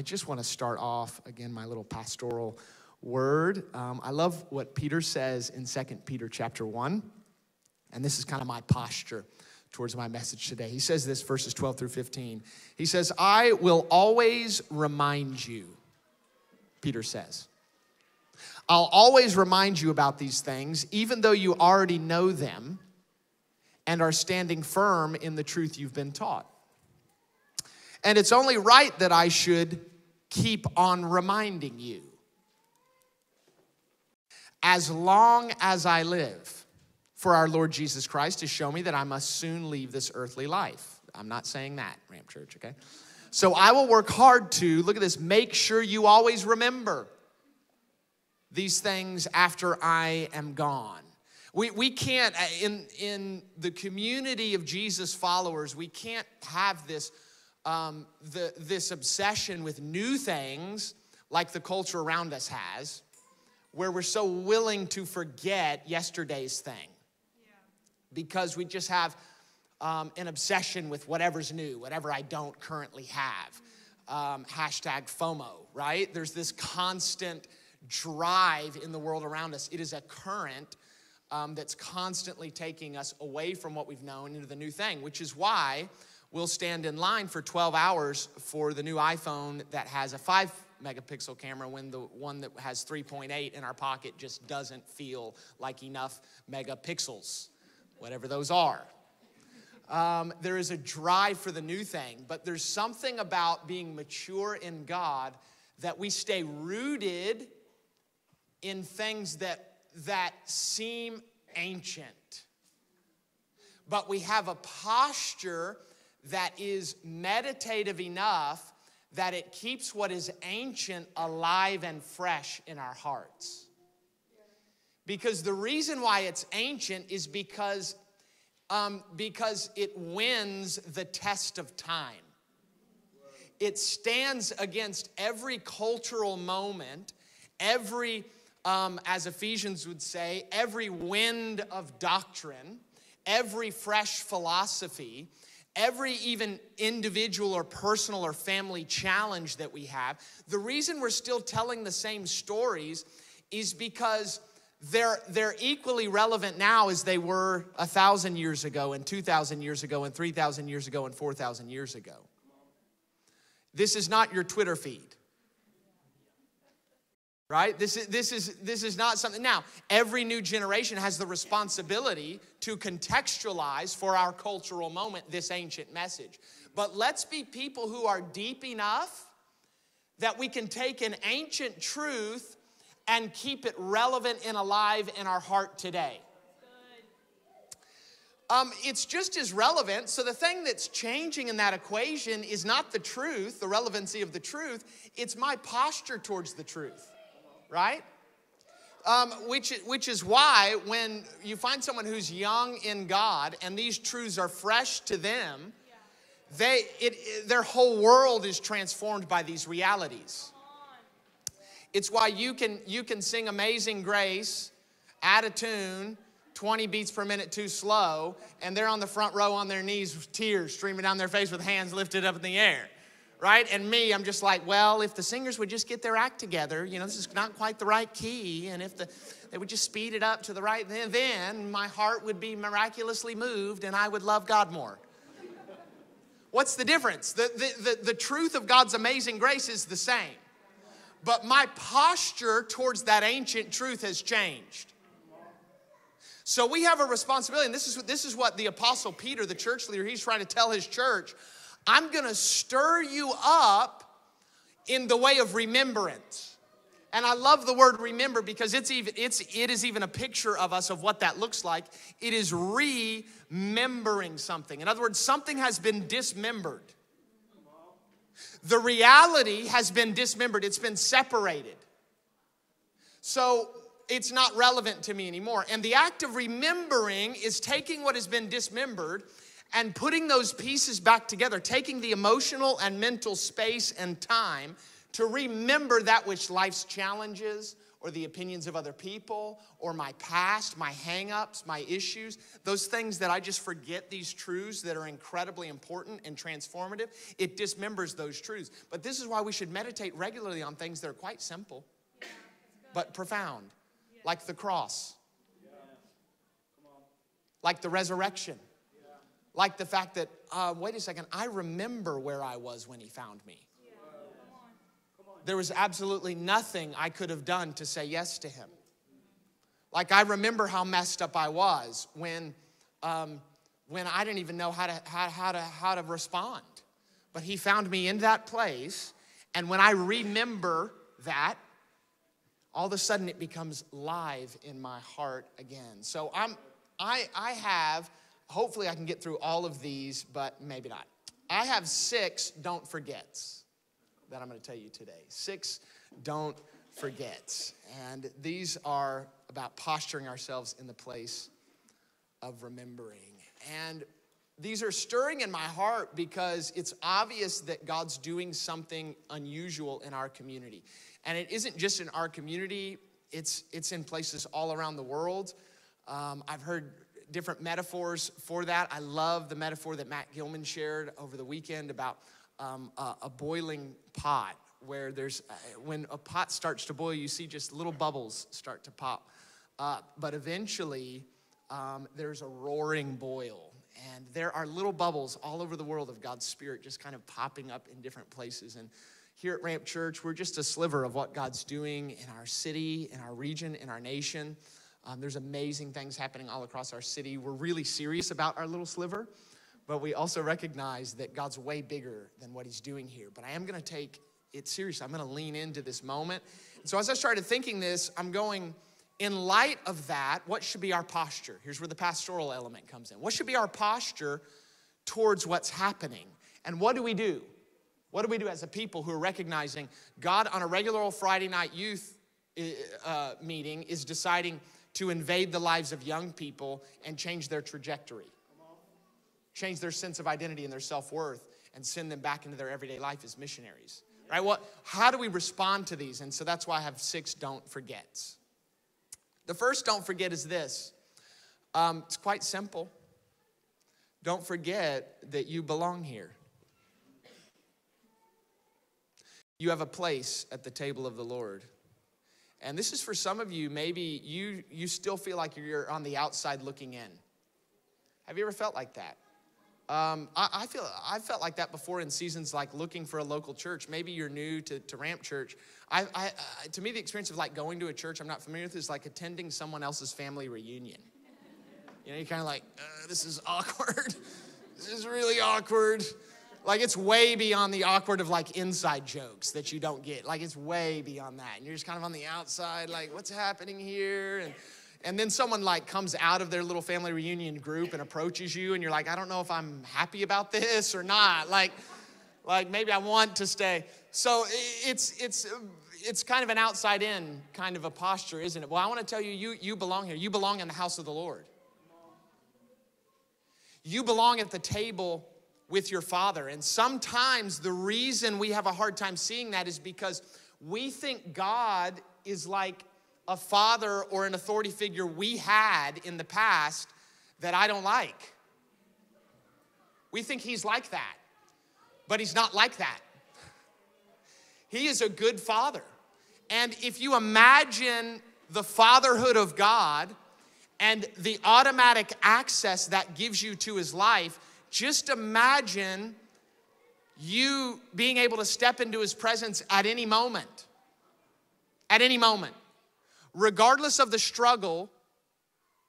I just want to start off again my little pastoral word. Um, I love what Peter says in 2 Peter chapter 1, and this is kind of my posture towards my message today. He says this, verses 12 through 15. He says, I will always remind you, Peter says. I'll always remind you about these things, even though you already know them and are standing firm in the truth you've been taught. And it's only right that I should keep on reminding you. As long as I live, for our Lord Jesus Christ to show me that I must soon leave this earthly life. I'm not saying that, Ramp Church, okay? So I will work hard to, look at this, make sure you always remember these things after I am gone. We, we can't, uh, in, in the community of Jesus followers, we can't have this, um, the, this obsession with new things like the culture around us has, where we're so willing to forget yesterday's thing because we just have um, an obsession with whatever's new, whatever I don't currently have. Um, hashtag FOMO, right? There's this constant drive in the world around us. It is a current um, that's constantly taking us away from what we've known into the new thing, which is why we'll stand in line for 12 hours for the new iPhone that has a 5 megapixel camera when the one that has 3.8 in our pocket just doesn't feel like enough megapixels, whatever those are. Um, there is a drive for the new thing, but there's something about being mature in God that we stay rooted in things that, that seem ancient. But we have a posture that is meditative enough that it keeps what is ancient alive and fresh in our hearts. Because the reason why it's ancient is because, um, because it wins the test of time. It stands against every cultural moment, every um, as Ephesians would say, every wind of doctrine, every fresh philosophy, every even individual or personal or family challenge that we have. The reason we're still telling the same stories is because they're, they're equally relevant now as they were a thousand years ago, and 2,000 years ago, and 3,000 years ago, and 4,000 years ago. This is not your Twitter feed right? This is this is this is not something now every new generation has the responsibility to contextualize for our cultural moment this ancient message. But let's be people who are deep enough that we can take an ancient truth and keep it relevant and alive in our heart today. Um, it's just as relevant. So, the thing that's changing in that equation is not the truth, the relevancy of the truth, it's my posture towards the truth right? Um, which, which is why when you find someone who's young in God and these truths are fresh to them, they, it, it, their whole world is transformed by these realities. It's why you can, you can sing Amazing Grace, add a tune, 20 beats per minute too slow, and they're on the front row on their knees tears streaming down their face with hands lifted up in the air right? And me, I'm just like, well, if the singers would just get their act together, you know, this is not quite the right key, and if the, they would just speed it up to the right, then, then my heart would be miraculously moved and I would love God more. What's the difference? The, the, the, the truth of God's amazing grace is the same, but my posture towards that ancient truth has changed. So we have a responsibility, and this is, this is what the Apostle Peter, the church leader, he's trying to tell his church I'm going to stir you up in the way of remembrance. And I love the word remember because it's even it's it is even a picture of us of what that looks like. It is remembering something. In other words, something has been dismembered. The reality has been dismembered. It's been separated. So it's not relevant to me anymore. And the act of remembering is taking what has been dismembered and putting those pieces back together, taking the emotional and mental space and time to remember that which life's challenges or the opinions of other people or my past, my hangups, my issues, those things that I just forget these truths that are incredibly important and transformative, it dismembers those truths. But this is why we should meditate regularly on things that are quite simple but profound, like the cross, like the resurrection, like the fact that, uh, wait a second, I remember where I was when he found me. There was absolutely nothing I could have done to say yes to him. Like I remember how messed up I was when, um, when I didn't even know how to, how, how, to, how to respond. But he found me in that place. And when I remember that, all of a sudden it becomes live in my heart again. So I'm, I, I have, hopefully I can get through all of these, but maybe not. I have six don't forgets that I'm going to tell you today. Six don't forgets. And these are about posturing ourselves in the place of remembering. And these are stirring in my heart because it's obvious that God's doing something unusual in our community. And it isn't just in our community, it's, it's in places all around the world. Um, I've heard different metaphors for that. I love the metaphor that Matt Gilman shared over the weekend about um, a, a, boiling pot, where there's, uh, when a pot starts to boil, you see just little bubbles start to pop. But eventually, um, there's a roaring boil. And there are little bubbles all over the world of God's Spirit just kind of popping up in different places. And here at Ramp Church, we're just a sliver of what God's doing in our city, in our region, in our nation. Um, there's amazing things happening all across our city. We're really serious about our little sliver, but we also recognize that God's way bigger than what He's doing here. But I am going to take it seriously. I'm going to lean into this moment. And so as I started thinking this, I'm going, in light of that, what should be our posture? Here's where the pastoral element comes in. What should be our posture towards what's happening? And what do we do? What do we do as a people who are recognizing God on a regular old Friday night youth eh, uh, meeting is deciding to invade the lives of young people and change their trajectory, change their sense of identity and their self worth, and send them back into their everyday life as missionaries? Right? Well, How do we respond to these? And so that's why I have six don't forgets. The first don't forget is this. Um, it's quite simple. Don't forget that you belong here. you have a place at the table of the Lord. And this is for some of you, maybe you, you still feel like you're on the outside looking in. Have you ever felt like that? Um, I, I, feel I felt like that before in seasons like looking for a local church. Maybe you're new to, to Ramp Church. I, I, to me, the experience of like going to a church I'm not familiar with is like attending someone else's family reunion. You know, you're kind of like, uh, this is awkward. this is really awkward. Like it's way beyond the awkward of like inside jokes that you don't get. Like it's way beyond that. And you're just kind of on the outside, like, what's happening here? And and then someone like comes out of their little family reunion group and approaches you, and you're like, I don't know if I'm happy about this or not. Like, like maybe I want to stay. So it's it's it's kind of an outside in kind of a posture, isn't it? Well, I want to tell you, you you belong here. You belong in the house of the Lord. You belong at the table with your father. And sometimes the reason we have a hard time seeing that is because we think God is like a father or an authority figure we had in the past that I don't like. We think he's like that, but he's not like that. He is a good father. And if you imagine the fatherhood of God and the automatic access that gives you to his life, just imagine you being able to step into his presence at any moment. At any moment. Regardless of the struggle,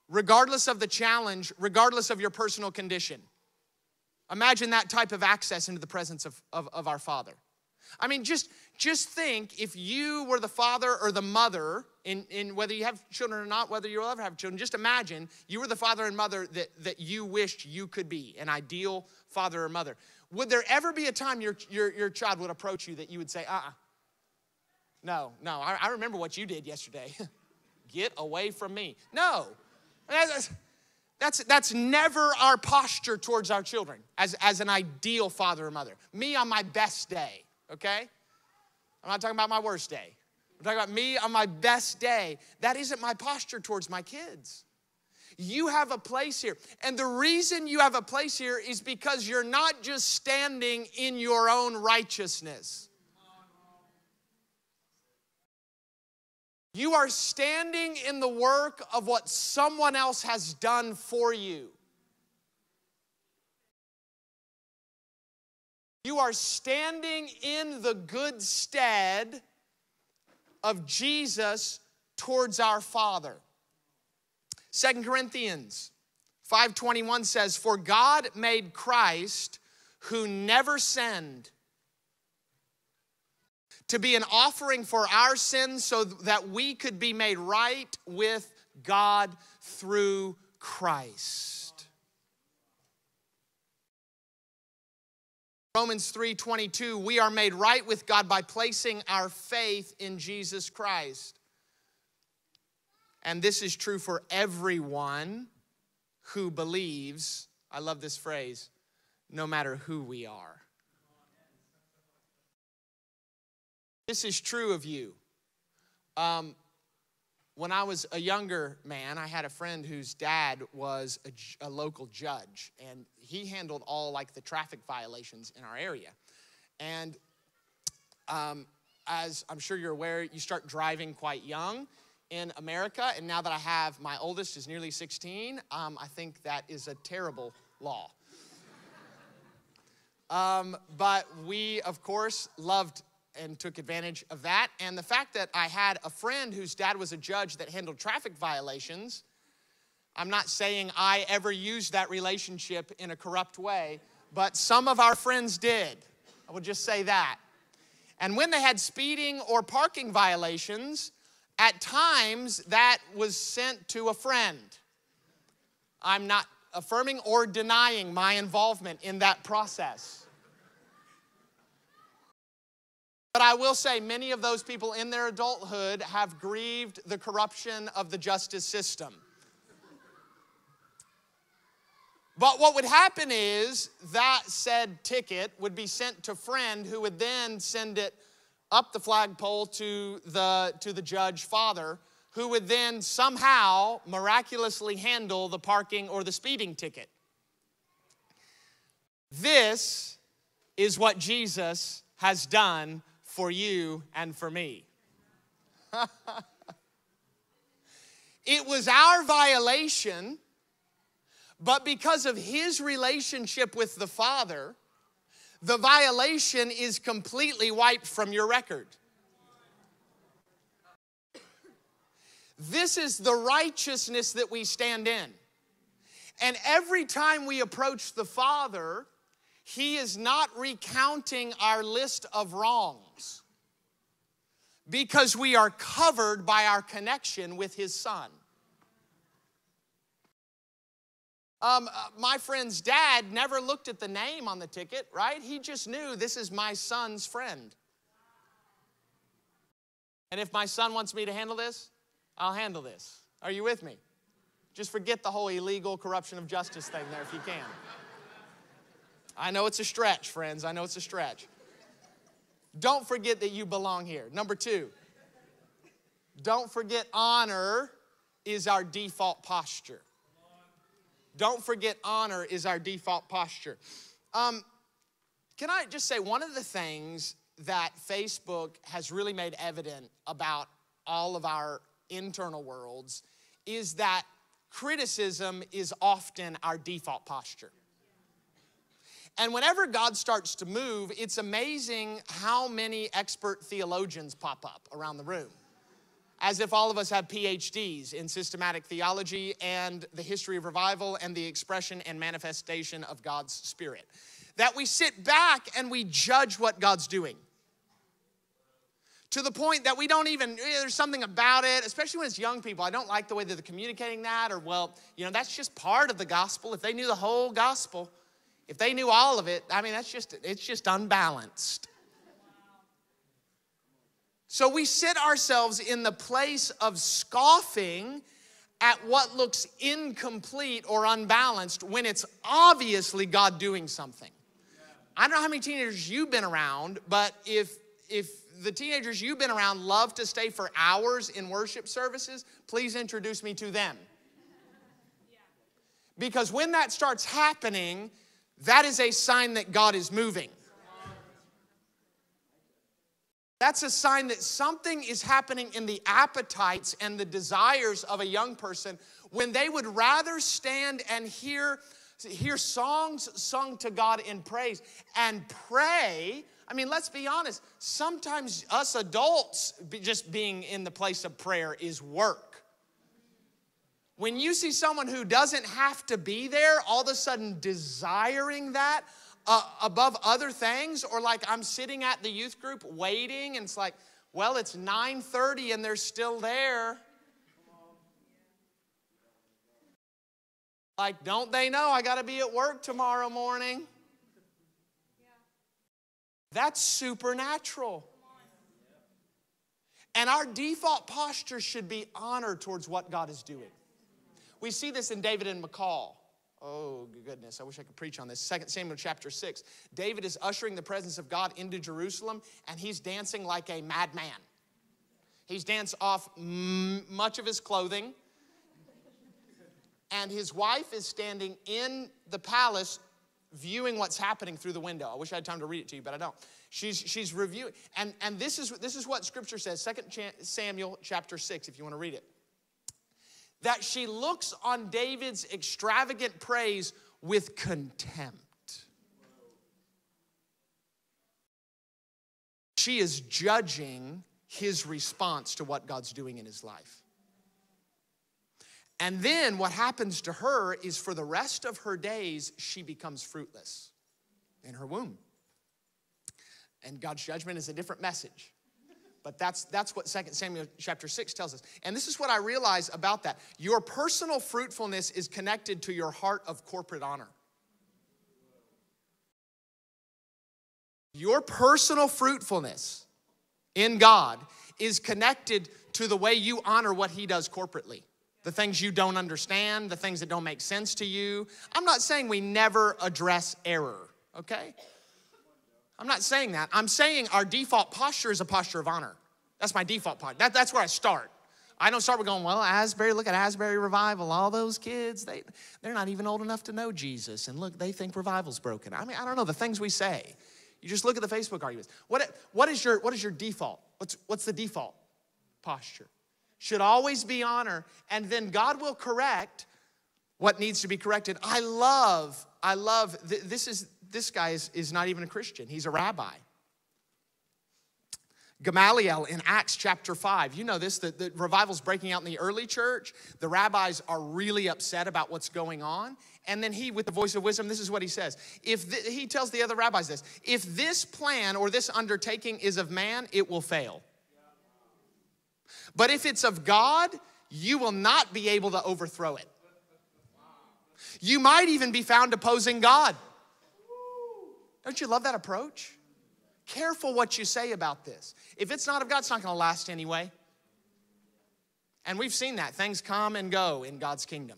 regardless of the challenge, regardless of your personal condition. Imagine that type of access into the presence of, of, of our Father. I mean, just, just think if you were the father or the mother, in, in whether you have children or not, whether you'll ever have children, just imagine you were the father and mother that, that you wished you could be, an ideal father or mother. Would there ever be a time your, your, your child would approach you that you would say, uh uh-uh. uh No, no, I, I remember what you did yesterday. Get away from me. No. That's, that's, that's never our posture towards our children as, as an ideal father or mother. Me on my best day okay? I'm not talking about my worst day. I'm talking about me on my best day. That isn't my posture towards my kids. You have a place here. And the reason you have a place here is because you're not just standing in your own righteousness. You are standing in the work of what someone else has done for you. You are standing in the good stead of Jesus towards our Father. Second Corinthians 5:21 says, "For God made Christ who never sinned to be an offering for our sins so that we could be made right with God through Christ." Romans 3:22 we are made right with God by placing our faith in Jesus Christ. And this is true for everyone who believes. I love this phrase no matter who we are. This is true of you. Um, when I was a younger man, I had a friend whose dad was a, a, local judge, and he handled all like the traffic violations in our area. And um, as I'm sure you're aware, you start driving quite young in America, and now that I have my oldest is nearly 16, um, I think that is a terrible law. um, but we, of course, loved and took advantage of that. And the fact that I had a friend whose dad was a judge that handled traffic violations, I'm not saying I ever used that relationship in a corrupt way, but some of our friends did. I will just say that. And when they had speeding or parking violations, at times, that was sent to a friend. I'm not affirming or denying my involvement in that process. But I will say, many of those people in their adulthood have grieved the corruption of the justice system. But what would happen is that said ticket would be sent to friend who would then send it up the flagpole to the, to the judge father, who would then somehow miraculously handle the parking or the speeding ticket. This is what Jesus has done for you and for me. it was our violation, but because of his relationship with the Father, the violation is completely wiped from your record. This is the righteousness that we stand in. And every time we approach the Father, He is not recounting our list of wrongs because we are covered by our connection with His Son. Um, uh, my friend's dad never looked at the name on the ticket, right? He just knew this is my son's friend. And if my son wants me to handle this, I'll handle this. Are you with me? Just forget the whole illegal corruption of justice thing there if you can. I know it's a stretch, friends. I know it's a stretch. Don't forget that you belong here. Number two, don't forget honor is our default posture. Don't forget, honor is our default posture. Um, can I just say, one of the things that Facebook has really made evident about all of our internal worlds is that criticism is often our default posture. And whenever God starts to move, it's amazing how many expert theologians pop up around the room as if all of us have PhDs in systematic theology and the history of revival and the expression and manifestation of God's Spirit. That we sit back and we judge what God's doing. To the point that we don't even, eh, there's something about it, especially when it's young people. I don't like the way that they're communicating that, or, well, you know, that's just part of the gospel. If they knew the whole gospel, if they knew all of it, I mean, that's just, it's just unbalanced. So we sit ourselves in the place of scoffing at what looks incomplete or unbalanced when it's obviously God doing something. I don't know how many teenagers you've been around, but if if the teenagers you've been around love to stay for hours in worship services, please introduce me to them. Because when that starts happening, that is a sign that God is moving. That's a sign that something is happening in the appetites and the desires of a young person when they would rather stand and hear, hear songs sung to God in praise and pray. I mean, let's be honest, sometimes us adults just being in the place of prayer is work. When you see someone who doesn't have to be there, all of a sudden desiring that uh, above other things, or like I'm sitting at the youth group waiting, and it's like, well, it's 9:30 and they're still there. Like, don't they know I got to be at work tomorrow morning? That's supernatural. And our default posture should be honor towards what God is doing. We see this in David and Michal. Oh, goodness, I wish I could preach on this. 2 Samuel chapter 6. David is ushering the presence of God into Jerusalem, and he's dancing like a madman. He's danced off much of his clothing and his wife is standing in the palace viewing what's happening through the window. I wish I had time to read it to you, but I don't. She's, she's reviewing. And, and this, is, this is what scripture says, 2 Samuel chapter 6, if you want to read it. That she looks on David's extravagant praise with contempt. She is judging his response to what God's doing in his life. And then what happens to her is for the rest of her days, she becomes fruitless in her womb. And God's judgment is a different message. But that's, that's what 2 Samuel chapter 6 tells us. And this is what I realize about that. Your personal fruitfulness is connected to your heart of corporate honor. Your personal fruitfulness in God is connected to the way you honor what He does corporately the things you don't understand, the things that don't make sense to you. I'm not saying we never address error, okay? I'm not saying that. I'm saying our default posture is a posture of honor. That's my default posture. That, that's where I start. I don't start with going, well, Asbury, look at Asbury Revival. All those kids, they, they're not even old enough to know Jesus. And look, they think revival's broken. I mean, I don't know the things we say. You just look at the Facebook arguments. What, what, is, your, what is your default? What's, what's the default posture? should always be honor, and then God will correct what needs to be corrected. I love, I love, th- this is, this guy is, is not even a Christian, he's a rabbi. Gamaliel in Acts chapter 5. You know this, the, the revival's breaking out in the early church. The rabbis are really upset about what's going on. And then he, with the voice of wisdom, this is what he says. If he tells the other rabbis this if this plan or this undertaking is of man, it will fail. But if it's of God, you will not be able to overthrow it. You might even be found opposing God. Don't you love that approach? Careful what you say about this. If it's not of God, it's not going to last anyway. And we've seen that. Things come and go in God's kingdom.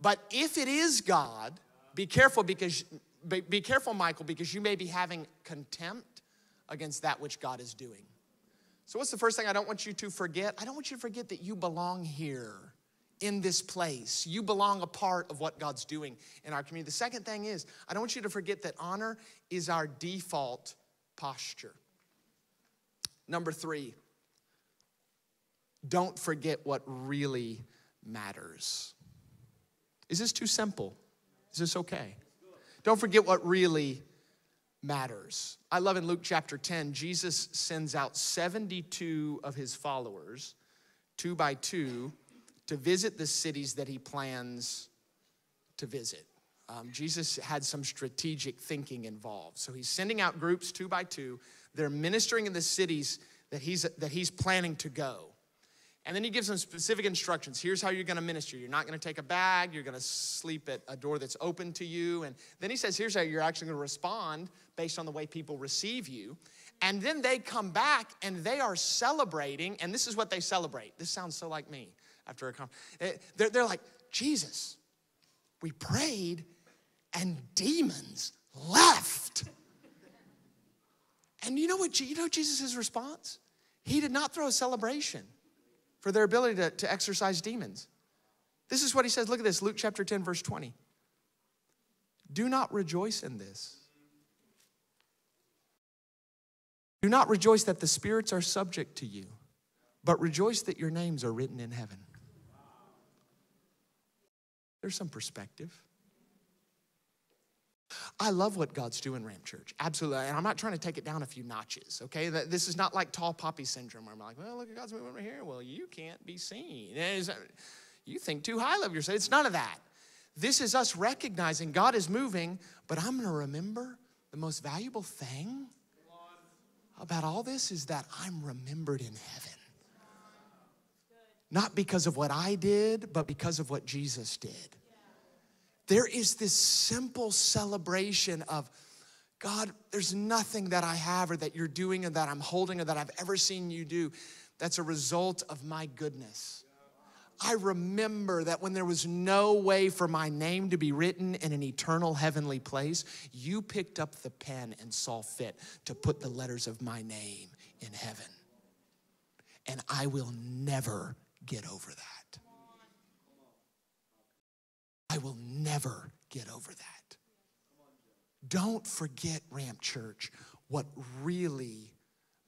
But if it is God, be careful because be careful, Michael, because you may be having contempt against that which God is doing. So, what's the first thing I don't want you to forget? I don't want you to forget that you belong here in this place. You belong a part of what God's doing in our community. The second thing is, I don't want you to forget that honor is our default posture. Number three, don't forget what really matters. Is this too simple? Is this okay? Don't forget what really matters. I love in Luke chapter 10, Jesus sends out 72 of his followers, two by two, to visit the cities that he plans to visit. Um, Jesus had some strategic thinking involved. So he's sending out groups two by two. They're ministering in the cities that he's, that he's planning to go. And then he gives them specific instructions. Here's how you're going to minister. You're not going to take a bag. You're going to sleep at a door that's open to you. And then he says, here's how you're actually going to respond based on the way people receive you. And then they come back and they are celebrating. And this is what they celebrate. This sounds so like me after a conference. Eh, they're, they're like, Jesus, we prayed and demons left. And you know what? You know Jesus' response? He did not throw a celebration for their ability to, to exorcise demons. This is what he says. Look at this Luke chapter 10, verse 20. Do not rejoice in this. Do not rejoice that the spirits are subject to you, but rejoice that your names are written in heaven. There's some perspective. I love what God's doing, Ramp Church. Absolutely. And I'm not trying to take it down a few notches, okay? This is not like tall poppy syndrome where I'm like, well, look at God's moving over here. Well, you can't be seen. Uh, you think too highly of yourself. It's none of that. This is us recognizing God is moving, but I'm going to remember the most valuable thing about all this is that I'm remembered in heaven. Not because of what I did, but because of what Jesus did. There is this simple celebration of God, there's nothing that I have or that you're doing or that I'm holding or that I've ever seen you do that's a result of my goodness. I remember that when there was no way for my name to be written in an eternal heavenly place, you picked up the pen and saw fit to put the letters of my name in heaven. And I will never get over that. I will never get over that. Don't forget, Ramp Church, what really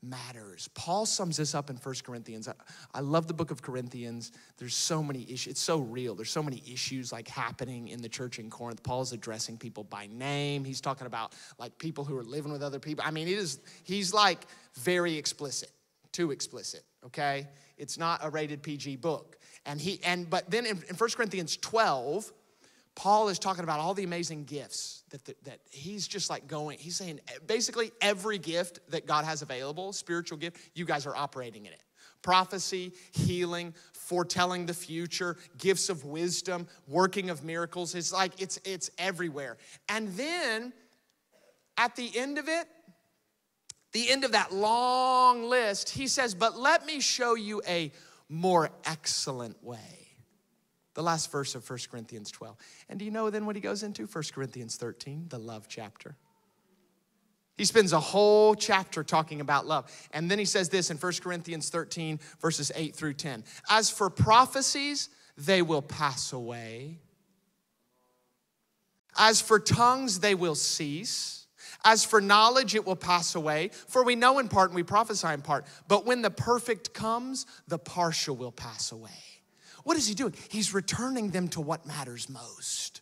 matters. Paul sums this up in 1 Corinthians. I, I, love the book of Corinthians. There's so many issues. It's so real. There's so many issues like happening in the church in Corinth. Paul's addressing people by name. He's talking about like people who are living with other people. I mean, it is he's like very explicit, too explicit, okay? It's not a rated PG book. And he and but then in, in 1 Corinthians 12, Paul is talking about all the amazing gifts that, that, that, he's just like going, he's saying eh, basically every gift that God has available, spiritual gift, you guys are operating in it. Prophecy, healing, foretelling the future, gifts of wisdom, working of miracles. It's like it's it's everywhere. And then at the end of it, the end of that long list, he says, But let me show you a more excellent way the last verse of 1 Corinthians 12. And do you know then what he goes into? 1 Corinthians 13, the love chapter. He spends a whole chapter talking about love. And then he says this in 1 Corinthians 13, verses 8 through 10. As for prophecies, they will pass away. As for tongues, they will cease. As for knowledge, it will pass away. For we know in part and we prophesy in part. But when the perfect comes, the partial will pass away. What is he doing? He's returning them to what matters most.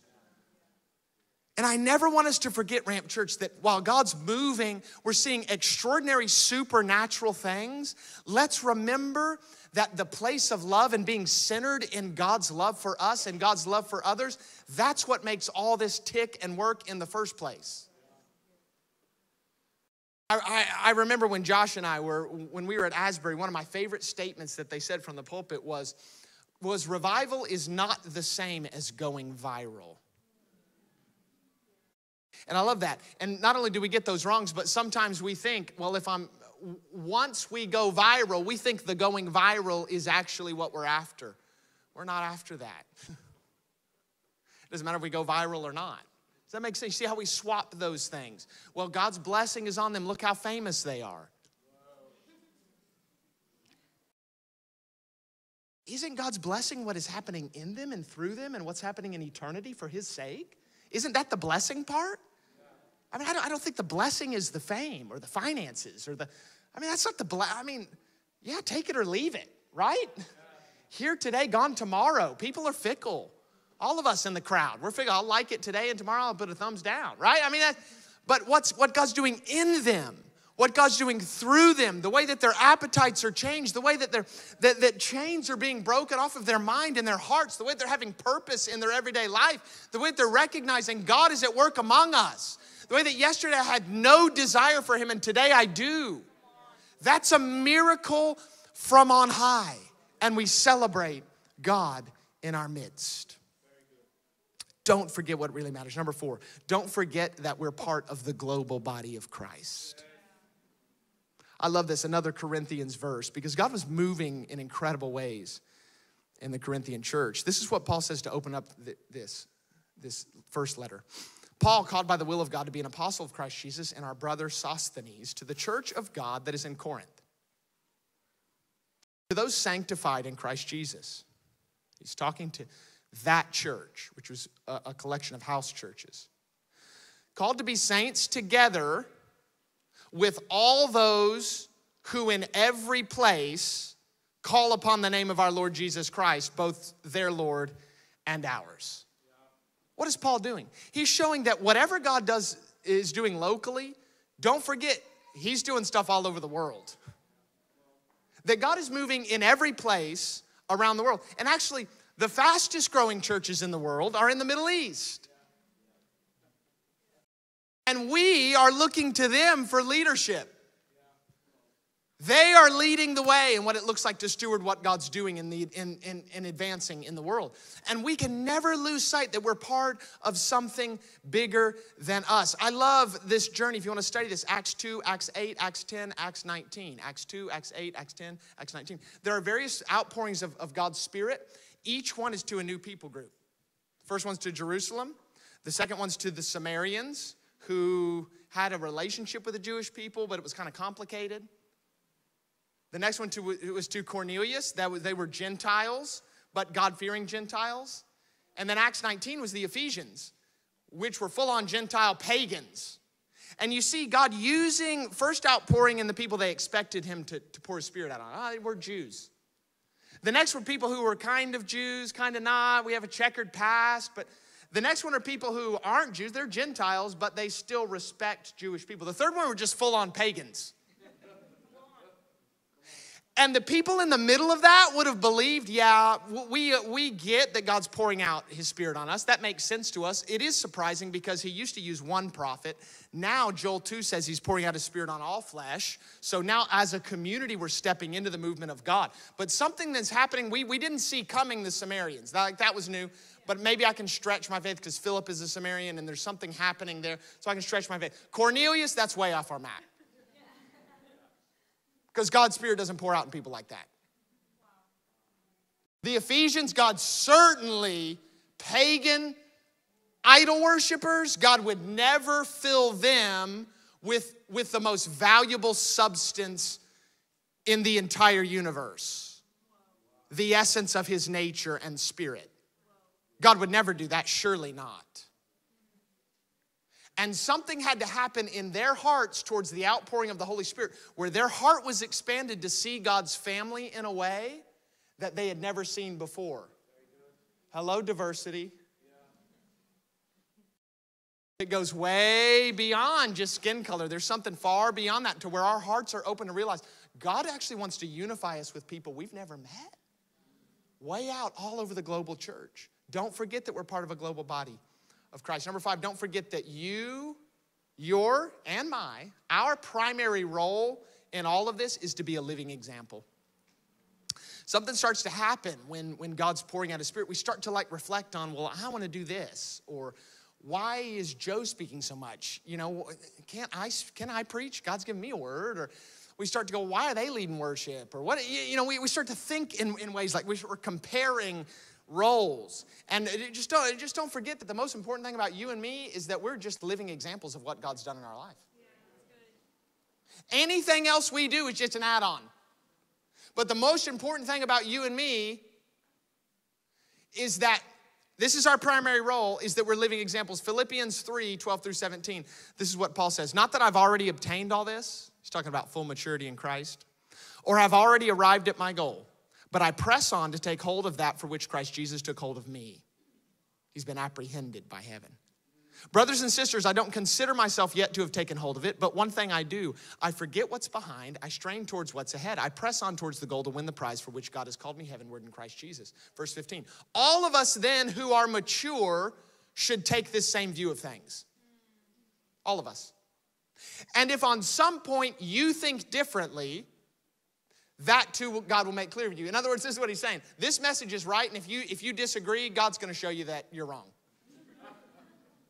And I never want us to forget, Ramp Church, that while God's moving, we're seeing extraordinary supernatural things. Let's remember that the place of love and being centered in God's love for us and God's love for others, that's what makes all this tick and work in the first place. I, I, remember when Josh and I were, when we were at Asbury, one of my favorite statements that they said from the pulpit was, was revival is not the same as going viral. And I love that. And not only do we get those wrongs, but sometimes we think, well, if I'm, once we go viral, we think the going viral is actually what we're after. We're not after that. it doesn't matter if we go viral or not. Does that make sense? See how we swap those things? Well, God's blessing is on them. Look how famous they are. Isn't God's blessing what is happening in them and through them and what's happening in eternity for His sake? Isn't that the blessing part? I mean, I don't, I don't think the blessing is the fame or the finances or the, I mean, that's not the, ble- I mean, yeah, take it or leave it, right? Here today, gone tomorrow. People are fickle. All of us in the crowd, we're fickle. I'll like it today and tomorrow I'll put a thumbs down, right? I mean, that, but what's what God's doing in them what God's doing through them, the way that their appetites are changed, the way that, their, that, that chains are being broken off of their mind and their hearts, the way they're having purpose in their everyday life, the way that they're recognizing God is at work among us, the way that yesterday I had no desire for Him and today I do. That's a miracle from on high, and we celebrate God in our midst. Don't forget what really matters. Number four, don't forget that we're part of the global body of Christ. I love this, another Corinthians verse, because God was moving in incredible ways in the Corinthian church. This is what Paul says to open up this, this first letter. Paul, called by the will of God to be an apostle of Christ Jesus, and our brother Sosthenes, to the church of God that is in Corinth, to those sanctified in Christ Jesus. He's talking to that church, which was a, a collection of house churches. Called to be saints together with all those who in every place call upon the name of our Lord Jesus Christ, both their Lord and ours. What is Paul doing? He's showing that whatever God does is doing locally, don't forget he's doing stuff all over the world. That God is moving in every place around the world. And actually, the fastest growing churches in the world are in the Middle East. And we are looking to them for leadership. They are leading the way in what it looks like to steward what God's doing in, the, in, in, in, advancing in the world. And we can never lose sight that we're part of something bigger than us. I love this journey. If you want to study this, Acts 2, Acts 8, Acts 10, Acts 19. Acts 2, Acts 8, Acts 10, Acts 19. There are various outpourings of, of God's Spirit. Each one is to a new people group. The first one's to Jerusalem, the second one's to the Samaritans who had a relationship with the Jewish people, but it was kind of complicated. The next one to, it was to Cornelius. That was, they were Gentiles, but God fearing Gentiles. And then Acts 19 was the Ephesians, which were full on Gentile pagans. And you see God using, first outpouring in the people they expected him to, to pour his spirit out on. Ah, they were Jews. The next were people who were kind of Jews, kind of not. We have a checkered past. But the next one are people who aren't Jews. They're Gentiles, but they still respect Jewish people. The third one were just full on pagans. And the people in the middle of that would have believed, yeah, we, uh, we get that God's pouring out his spirit on us. That makes sense to us. It is surprising because he used to use one prophet. Now, Joel 2 says he's pouring out his spirit on all flesh. So now, as a community, we're stepping into the movement of God. But something that's happening, we, we didn't see coming the Samaritans. That, like, that was new. But maybe I can stretch my faith because Philip is a Samaritan and there's something happening there. So I can stretch my faith. Cornelius, that's way off our map. Because God's Spirit doesn't pour out in people like that. The Ephesians, God certainly, pagan idol worshippers, God would never fill them with, with the most valuable substance in the entire universe the essence of his nature and spirit. God would never do that, surely not. And something had to happen in their hearts towards the outpouring of the Holy Spirit, where their heart was expanded to see God's family in a way that they had never seen before. Hello, diversity. It goes way beyond just skin color. There's something far beyond that to where our hearts are open to realize God actually wants to unify us with people we've never met. Way out all over the global church. Don't forget that we're part of a global body of Christ. Number five, don't forget that you, your, and my, our primary role in all of this is to be a living example. Something starts to happen when, when God's pouring out His Spirit. We start to like reflect on, well, I want to do this, or why is Joe speaking so much? You know, can't I can I preach? God's given me a word, or we start to go, why are they leading worship? Or what, you know, we, we start to think in, in ways like we're comparing roles. And just don't, just don't forget that the most important thing about you and me is that we're just living examples of what God's done in our life. Anything else we do is just an add on. But the most important thing about you and me is that this is our primary role is that we're living examples philippians 3 12 through 17 this is what paul says not that i've already obtained all this he's talking about full maturity in christ or i've already arrived at my goal but I press on to take hold of that for which Christ Jesus took hold of me. He's been apprehended by heaven. Brothers and sisters, I don't consider myself yet to have taken hold of it, but one thing I do I forget what's behind, I strain towards what's ahead. I press on towards the goal to win the prize for which God has called me heavenward in Christ Jesus. Verse 15. All of us then who are mature should take this same view of things. All of us. And if on some point you think differently, that too God will make clear to you. In other words, this is what he's saying. This message is right, and if you if you disagree, God's going to show you that you're wrong.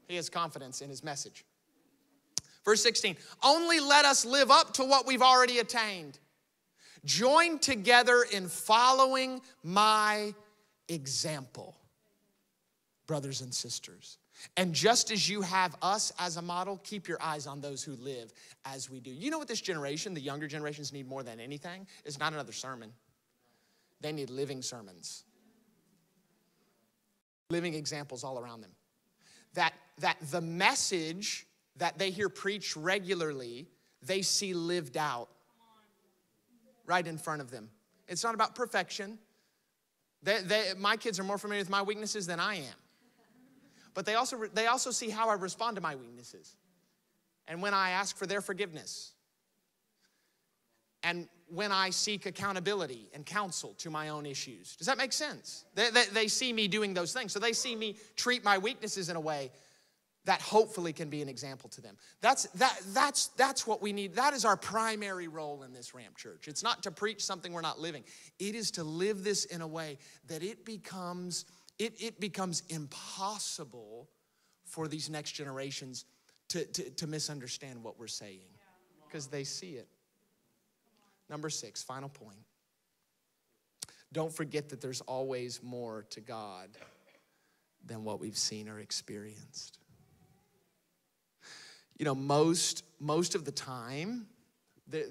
He has confidence in his message. Verse 16, only let us live up to what we've already attained. Join together in following my example, brothers and sisters. And just as you have us as a model, keep your eyes on those who live as we do. You know what this generation, the younger generations, need more than anything? Is not another sermon. They need living sermons, living examples all around them. That, that the message that they hear preached regularly, they see lived out right in front of them. It's not about perfection. They, they, my kids are more familiar with my weaknesses than I am. But they also, they also see how I respond to my weaknesses and when I ask for their forgiveness and when I seek accountability and counsel to my own issues. Does that make sense? They, they, they, see me doing those things. So they see me treat my weaknesses in a way that hopefully can be an example to them. That's, that, that's, that's what we need. That is our primary role in this Ramp Church. It's not to preach something we're not living, it is to live this in a way that it becomes, it, it becomes impossible for these next generations to, to, to misunderstand what we're saying because they see it. Number six, final point. Don't forget that there's always more to God than what we've seen or experienced. You know, most most of the time, the,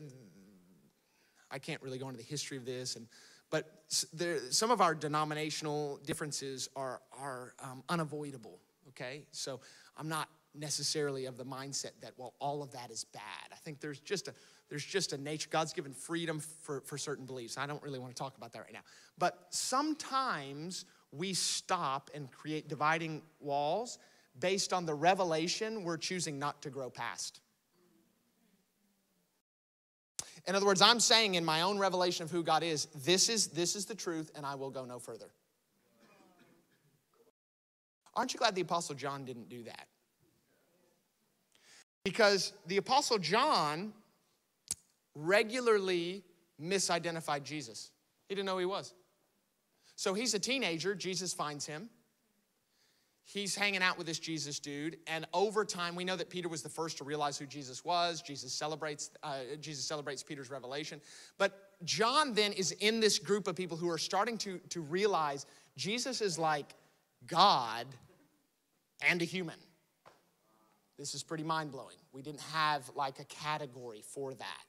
I can't really go into the history of this, and but there, some of our denominational differences are are um, unavoidable. Okay, so I'm not necessarily of the mindset that well all of that is bad. I think there's just a there's just a nature. God's given freedom for, for certain beliefs. I don't really want to talk about that right now. But sometimes we stop and create dividing walls based on the revelation we're choosing not to grow past. In other words, I'm saying in my own revelation of who God is, this is this is the truth and I will go no further. Aren't you glad the apostle John didn't do that? Because the apostle John regularly misidentified Jesus. He didn't know who he was. So he's a teenager, Jesus finds him. He's hanging out with this Jesus dude, and over time, we know that Peter was the first to realize who Jesus was. Jesus celebrates, uh, Jesus celebrates Peter's revelation. But John then is in this group of people who are starting to, to realize Jesus is like God and a human. This is pretty mind blowing. We didn't have like a category for that.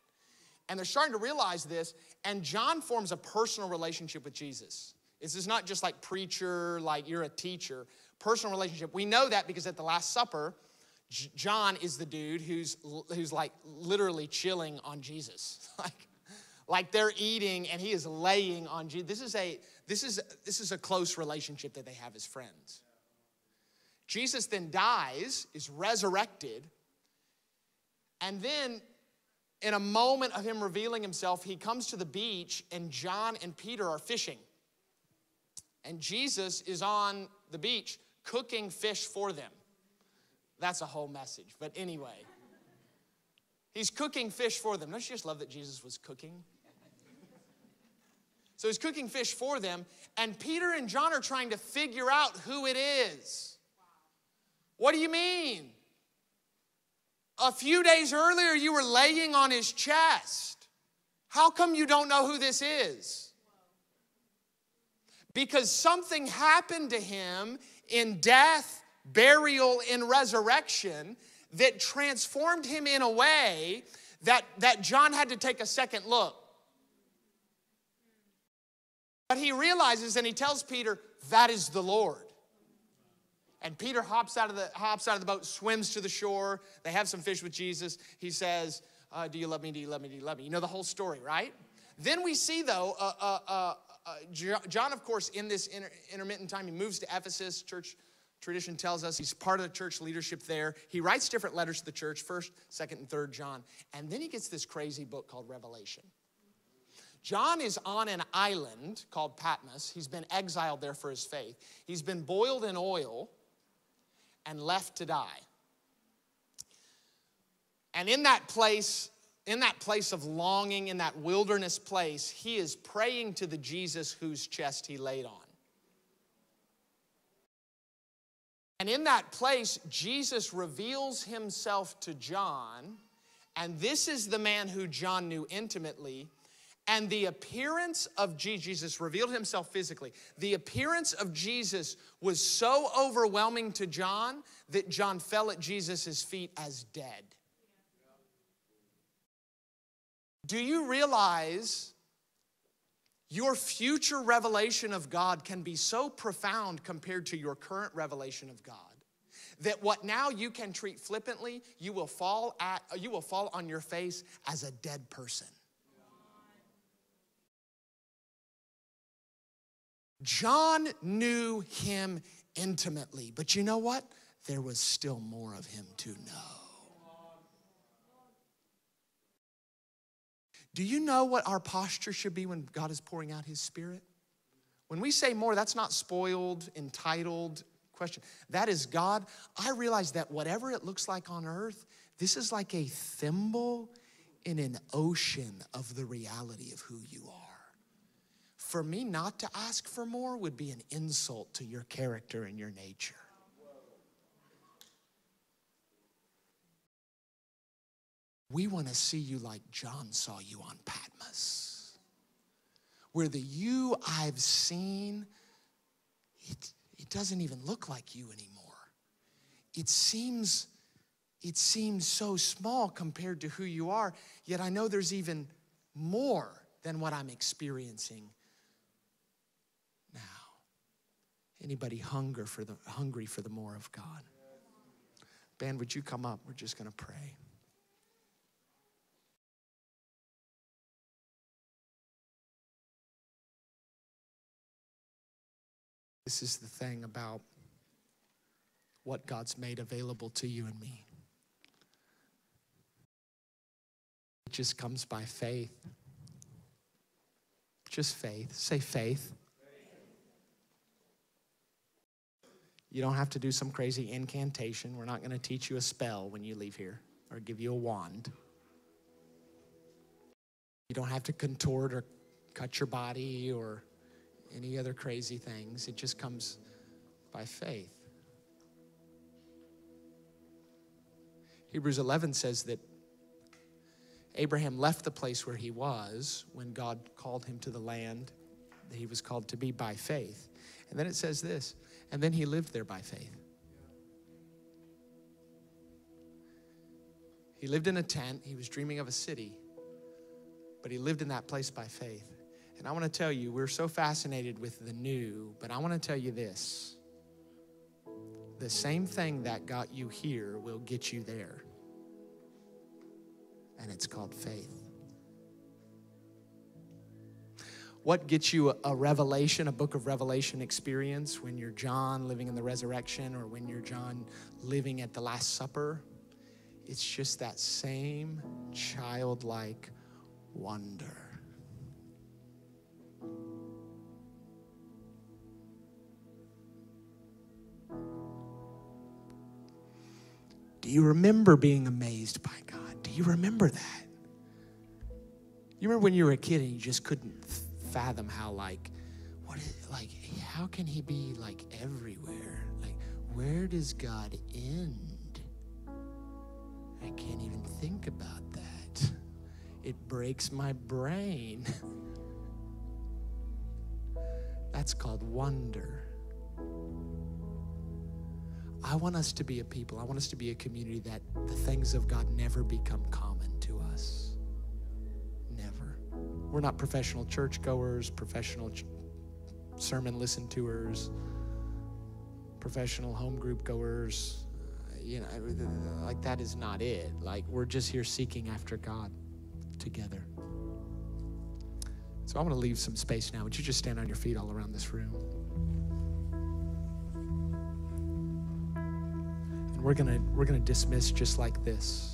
And they're starting to realize this, and John forms a personal relationship with Jesus. This is not just like preacher, like you're a teacher, personal relationship. We know that because at the Last Supper, John is the dude who's, who's like literally chilling on Jesus. like, like they're eating and he is laying on Jesus. This is a this is this is a close relationship that they have as friends. Jesus then dies, is resurrected, and then in a moment of him revealing himself, he comes to the beach and John and Peter are fishing. And Jesus is on the beach cooking fish for them. That's a whole message. But anyway, he's cooking fish for them. Don't you just love that Jesus was cooking? So he's cooking fish for them, and Peter and John are trying to figure out who it is. What do you mean? A few days earlier, you were laying on his chest. How come you don't know who this is? Because something happened to him in death, burial, and resurrection that transformed him in a way that, that John had to take a second look. But he realizes and he tells Peter, That is the Lord. And Peter hops out of the hops out of the boat, swims to the shore. They have some fish with Jesus. He says, uh, "Do you love me? Do you love me? Do you love me?" You know the whole story, right? Then we see though, uh, uh Uh, John, of course, in this inter- intermittent time, he moves to Ephesus. Church tradition tells us he's part of the church leadership there. He writes different letters to the church, first, second, and third John, and then he gets this crazy book called Revelation. John is on an island called Patmos. He's been exiled there for his faith. He's been boiled in oil and left to die. And in that place, in that place of longing, in that wilderness place, he is praying to the Jesus whose chest he laid on. And in that place, Jesus reveals himself to John, and this is the man who John knew intimately. And the appearance of Jesus revealed himself physically. The appearance of Jesus was so overwhelming to John that John fell at Jesus' feet as dead. Do you realize your future revelation of God can be so profound compared to your current revelation of God that what now you can treat flippantly, you will fall at you will fall on your face as a dead person. John knew him intimately, but you know what? There was still more of him to know. Do you know what our posture should be when God is pouring out his spirit? When we say more, that's not spoiled, entitled question. That is God. I realize that whatever it looks like on earth, this is like a thimble in an ocean of the reality of who you are. For me not to ask for more would be an insult to your character and your nature. We want to see you like John saw you on Patmos, where the you I've seen, it, it doesn't even look like you anymore. It seems, it seems so small compared to who you are, yet I know there's even more than what I'm experiencing now. Anybody hunger for the hungry for the more of God? Band, would you come up? We're just going to pray. This is the thing about what God's made available to you and me. It just comes by faith. Just faith. Say faith. You don't have to do some crazy incantation. We're not going to teach you a spell when you leave here or give you a wand. You don't have to contort or cut your body or any other crazy things. It just comes by faith. Hebrews 11 says that Abraham left the place where he was when God called him to the land that he was called to be by faith. And then it says this and then he lived there by faith. He lived in a tent, he was dreaming of a city, but he lived in that place by faith. And I want to tell you, we're so fascinated with the new, but I want to tell you this the same thing that got you here will get you there. And it's called faith. What gets you a, revelation, a book of revelation experience when you're John living in the resurrection or when you're John living at the Last Supper? It's just that same childlike wonder. Do you remember being amazed by God? Do you remember that? You remember when you were a kid and you just couldn't fathom how like what is like how can he be like everywhere? Like where does God end? I can't even think about that. It breaks my brain. That's called wonder. I want us to be a people, I want us to be a community that the things of God never become common to us. Never. We're not professional churchgoers, professional ch- sermon listen toers, professional home group goers. Uh, you know, like that is not it. Like we're just here seeking after God together. So I want to leave some space now. Would you just stand on your feet all around this room? And we're gonna we're gonna dismiss just like this.